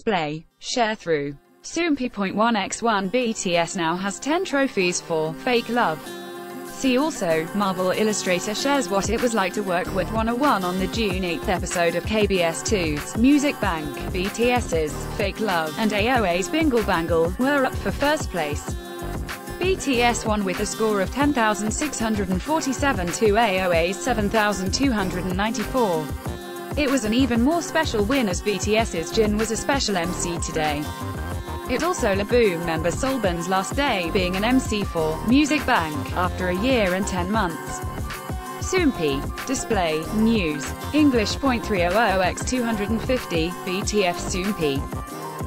display, share through. Soompi.1x1 BTS now has 10 trophies for Fake Love. See also, Marvel Illustrator shares what it was like to work with Wanna One on the June 8th episode of KBS 2's Music Bank. BTS's Fake Love and AOA's Bingle Bangle were up for first place. BTS won with a score of 10,647 to AOA's 7,294. It was an even more special win as BTS's Jin was a special MC today. It also LABOUM member Solbin's last day being an MC for Music Bank after a year and 10 months. Soompi. Display. News. English .300x250, BTF Soompi.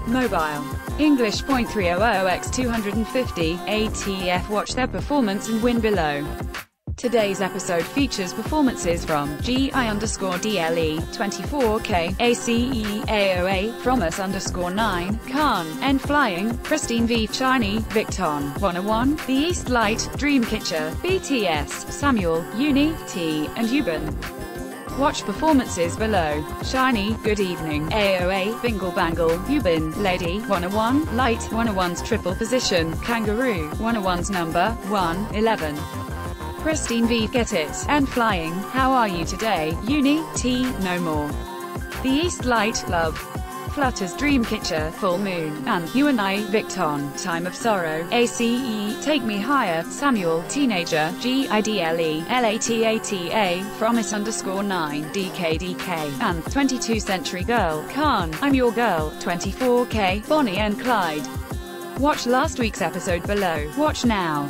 Mobile. English .300x250, ATF Watch their performance and win below. Today's episode features performances from GI underscore DLE, 24K, ACE, AOA, fromis underscore 9, Khan, N Flying, PRISTIN V, SHINee, Victon, Wanna One, The East Light, Dreamcatcher, BTS, Samuel, Uni, T, and Yubin. Watch performances below. SHINee, Good Evening, AOA, Bingle Bangle, Yubin, Lady, Wanna One, Light, Wanna One's Triple Position, Kangaroo, Wanna One's Number, 1, 11. PRISTIN V, Get It, N Flying, How Are You Today, Uni, T, No More. The East Light, Love. Flutter's Dream Dreamcatcher, Full Moon, and You and I, Victon, Time of Sorrow, ACE, Take Me Higher, Samuel, Teenager, GIDLE, LATATA, fromis underscore 9, DKDK, and 22 Century Girl, Khan, I'm Your Girl, 24K, Bonnie and Clyde. Watch last week's episode below. Watch now.